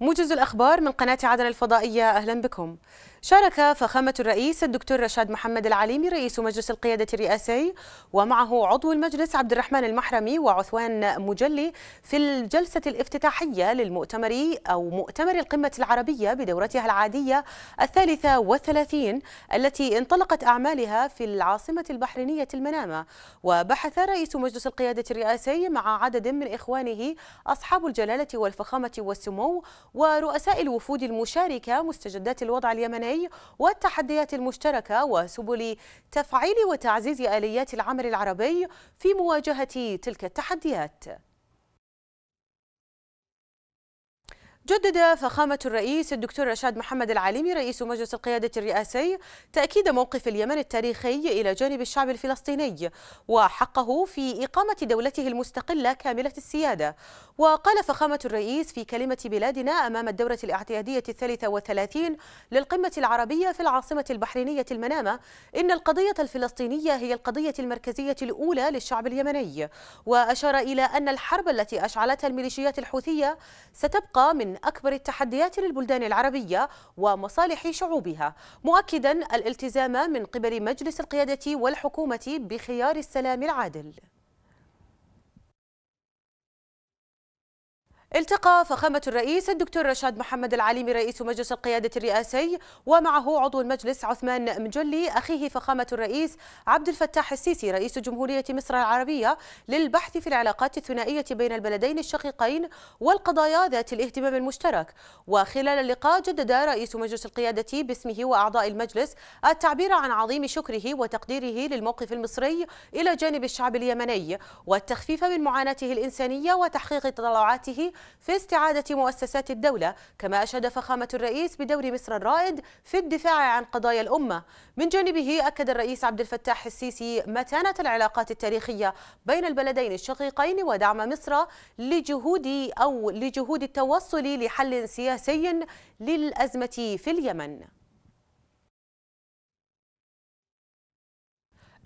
موجز الأخبار من قناة عدن الفضائية أهلا بكم. شارك فخامة الرئيس الدكتور رشاد محمد العليمي رئيس مجلس القيادة الرئاسي ومعه عضو المجلس عبد الرحمن المحرمي وعثمان مجلي في الجلسة الافتتاحية للمؤتمر أو مؤتمر القمة العربية بدورتها العادية الثالثة والثلاثين التي انطلقت أعمالها في العاصمة البحرينية المنامة. وبحث رئيس مجلس القيادة الرئاسي مع عدد من إخوانه أصحاب الجلالة والفخامة والسمو ورؤساء الوفود المشاركة مستجدات الوضع اليمني والتحديات المشتركة وسبل تفعيل وتعزيز آليات العمل العربي في مواجهة تلك التحديات. جدد فخامة الرئيس الدكتور رشاد محمد العليمي رئيس مجلس القيادة الرئاسي تأكيد موقف اليمن التاريخي إلى جانب الشعب الفلسطيني وحقه في إقامة دولته المستقلة كاملة السيادة. وقال فخامة الرئيس في كلمة بلادنا أمام الدورة الاعتيادية الثالثة والثلاثين للقمة العربية في العاصمة البحرينية المنامة إن القضية الفلسطينية هي القضية المركزية الأولى للشعب اليمني. وأشار إلى أن الحرب التي أشعلتها الميليشيات الحوثية ستبقى أكبر التحديات للبلدان العربية ومصالح شعوبها. مؤكدا الالتزام من قبل مجلس القيادة والحكومة بخيار السلام العادل. التقى فخامة الرئيس الدكتور رشاد محمد العليمي رئيس مجلس القيادة الرئاسي ومعه عضو المجلس عثمان مجلي أخيه فخامة الرئيس عبد الفتاح السيسي رئيس جمهورية مصر العربية للبحث في العلاقات الثنائية بين البلدين الشقيقين والقضايا ذات الاهتمام المشترك. وخلال اللقاء جدد رئيس مجلس القيادة باسمه وأعضاء المجلس التعبير عن عظيم شكره وتقديره للموقف المصري إلى جانب الشعب اليمني والتخفيف من معاناته الإنسانية وتحقيق تطلعاته في استعادة مؤسسات الدولة كما أشاد فخامة الرئيس بدور مصر الرائد في الدفاع عن قضايا الأمة. من جانبه أكد الرئيس عبد الفتاح السيسي متانة العلاقات التاريخية بين البلدين الشقيقين ودعم مصر لجهود أو لجهود التوصل لحل سياسي للأزمة في اليمن.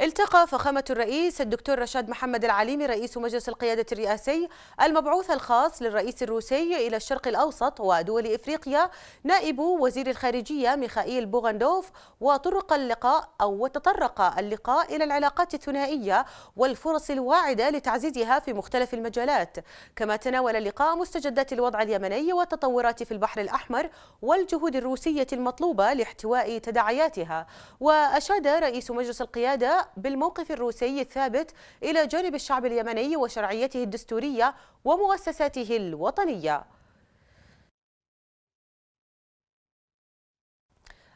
التقى فخامة الرئيس الدكتور رشاد محمد العليمي رئيس مجلس القيادة الرئاسي المبعوث الخاص للرئيس الروسي إلى الشرق الأوسط ودول إفريقيا نائب وزير الخارجية ميخائيل بوغاندوف وطرق اللقاء أو وتطرق اللقاء إلى العلاقات الثنائية والفرص الواعدة لتعزيزها في مختلف المجالات. كما تناول اللقاء مستجدات الوضع اليمني والتطورات في البحر الأحمر والجهود الروسية المطلوبة لاحتواء تداعياتها. وأشاد رئيس مجلس القيادة بالموقف الروسي الثابت إلى جانب الشعب اليمني وشرعيته الدستورية ومؤسساته الوطنية.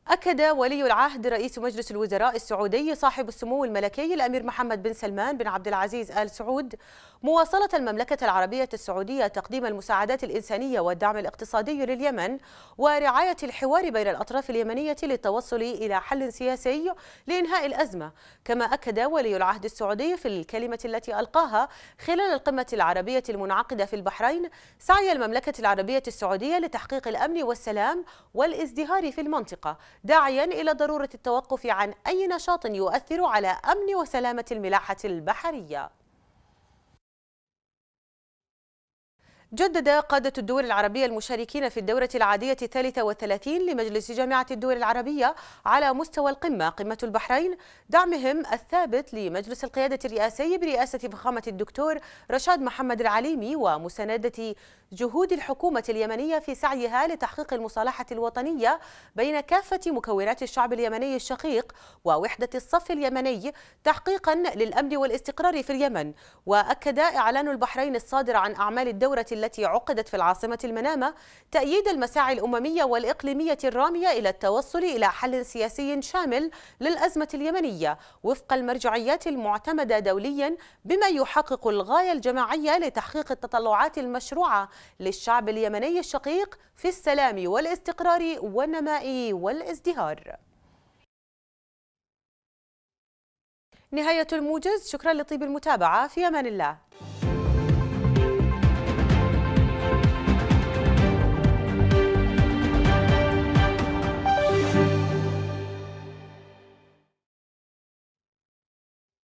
أكد ولي العهد رئيس مجلس الوزراء السعودي صاحب السمو الملكي الأمير محمد بن سلمان بن عبد العزيز آل سعود مواصلة المملكة العربية السعودية تقديم المساعدات الإنسانية والدعم الاقتصادي لليمن ورعاية الحوار بين الأطراف اليمنية للتوصل إلى حل سياسي لإنهاء الأزمة. كما أكد ولي العهد السعودي في الكلمة التي ألقاها خلال القمة العربية المنعقدة في البحرين سعي المملكة العربية السعودية لتحقيق الأمن والسلام والازدهار في المنطقة. داعيا إلى ضرورة التوقف عن أي نشاط يؤثر على أمن وسلامة الملاحة البحرية. جدد قادة الدول العربية المشاركين في الدورة العادية الثالثة والثلاثين لمجلس جامعة الدول العربية على مستوى القمة قمة البحرين دعمهم الثابت لمجلس القيادة الرئاسي برئاسة فخامة الدكتور رشاد محمد العليمي ومساندة جهود الحكومة اليمنية في سعيها لتحقيق المصالحة الوطنية بين كافة مكونات الشعب اليمني الشقيق ووحدة الصف اليمني تحقيقا للأمن والاستقرار في اليمن. وأكد إعلان البحرين الصادر عن أعمال الدورة التي عقدت في العاصمة المنامة تأييد المساعي الأممية والإقليمية الرامية إلى التوصل إلى حل سياسي شامل للأزمة اليمنية وفق المرجعيات المعتمدة دوليا بما يحقق الغاية الجماعية لتحقيق التطلعات المشروعة للشعب اليمني الشقيق في السلام والاستقرار والنماء والازدهار. نهاية الموجز شكرا لطيب المتابعة في أمان الله.